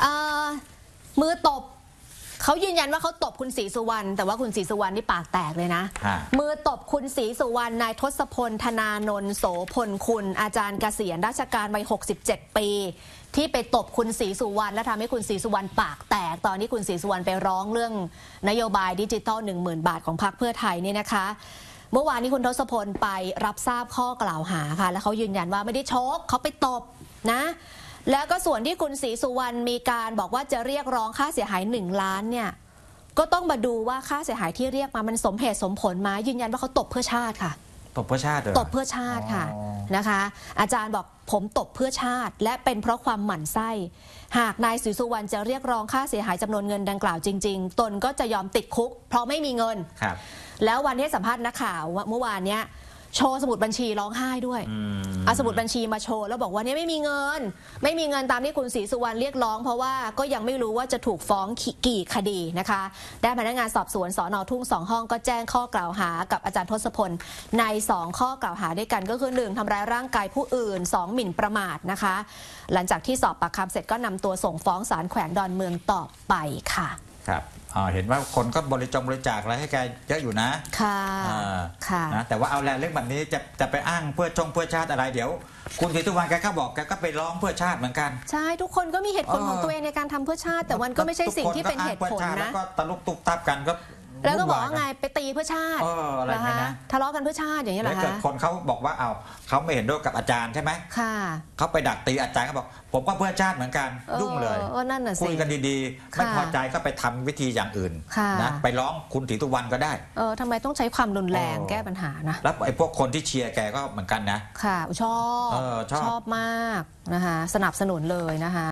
เอ่อมือตบเขายืนยันว่าเขาตบคุณศรีสุวรรณแต่ว่าคุณศรีสุวรรณนี่ปากแตกเลยนะ ฮะ มือตบคุณศรีสุวรรณนายทศพลธนานนท์โสพลคุณ อาจารย์เกษียณราชการวัย 67 ปี ที่ไปตบคุณศรีสุวรรณและทำให้คุณศรีสุวรรณปากแตก ตอนนี้คุณศรีสุวรรณไปร้องเรื่องนโยบายดิจิตอล10,000 บาทของพรรคเพื่อไทยเนี่ยนะคะ เมื่อวานนี้คุณทศพลไปรับทราบข้อกล่าวหาค่ะ แล้วเขายืนยันว่าไม่ได้ชกเขาไปตบนะ แล้วก็ส่วนที่คุณศรีสุวรรณมีการบอกว่าจะเรียกร้องค่าเสียหาย 1 ล้านเนี่ยก็ต้องมาดูว่าค่าเสียหายที่เรียกมามันสมเหตุสมผลไหมายืนยันว่าเขาตบเพื่อชาติค่ะ ตบเพื่อชาติเหรอตบเพื่อชาติค่ะอ๋อ นะคะ อาจารย์บอกผมตบเพื่อชาติ และเป็นเพราะความหมั่นไส้ หากนายศรีสุวรรณจะเรียกร้องค่าเสียหายจำนวนเงินดังกล่าวจริง ๆ ตนก็จะยอมติดคุก เพราะไม่มีเงิน ครับ แล้ววันที่ให้สัมภาษณ์นักข่าวว่าเมื่อวานเนี้ย โชว์สมุดบัญชีร้องไห้ด้วยอืมเอาสมุดบัญชีมาโชว์แล้วบอกว่าเนี่ยไม่มีเงิน ไม่มีเงินตามที่คุณศรีสุวรรณเรียกร้อง เพราะว่าก็ยังไม่รู้ว่าจะถูกฟ้องกี่คดีนะคะได้พนักงานสอบสวนสอนอทุ่งสองห้องก็แจ้งข้อกล่าวหากับอาจารย์ทศพลใน 2 ข้อกล่าวหาด้วยกันก็คือ 1ทำร้ายร่างกายผู้อื่น 2 หมิ่นประมาทนะคะ หลังจากที่สอบปากคำเสร็จก็นำตัวส่งฟ้องศาลแขวงดอนเมืองต่อไปค่ะ ครับอ่าเห็นว่าคนก็บริจงบริจาคอะไรให้แกเยอะอยู่นะ ค่ะอ่าค่ะ นะแต่ว่าเอาแหละเรื่องแบบนี้จะจะไปอ้างเพื่อจงเพื่อชาติอะไรเดี๋ยว คุณศรีสุวรรณแกก็บอกแกก็ไปร้องเพื่อชาติเหมือนกัน ใช่ทุกคนก็มีเหตุผลเออของตัวเองในการทำเพื่อชาติ แต่มันก็ไม่ใช่สิ่งที่เป็นเหตุผลทุกคก็อ้างพื่อชาตินะแล้วก็ตะลุกตุบตับกันก็ แล้วก็บอกว่าวุ่นไงยนไปตีเพื่อชาติเอออะไรเหรอเงี้ยคะนะทะเลาะกันเพื่อชาติอย่างนี้ยเหรแล้อวเกิดคะคนเขาบอกว่าเอาเขาไม่เห็นด้วยกับอาจารย์ใช่ไหมค่ะ เขาไปดักตีอาจารย์เขาบอก ผมก็เพื่อชาติเหมือนกันออยุ่งเลยก็นั่นน่ะคุสิยกันดีๆ ไม่ค่ะพอใจก็ไปทำวิธีอย่างอื่นค่ะ นะไปร้องคุณศรีสุวรรณก็ได้ เออทำไมต้องใช้ความรุนแรงเออ แก้ปัญหานะ แล้วไอ้พวกคนที่เชียร์แกก็เหมือนกันนะ ค่ะชอบเออชอบ มากนะคะ สนับสนุนเลยนะคะ